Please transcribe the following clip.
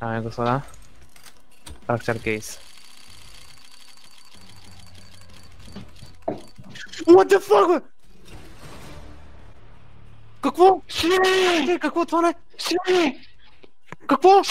Дами и господа. Характер кейс. What the fuck? Какво? Какво това не? Какво?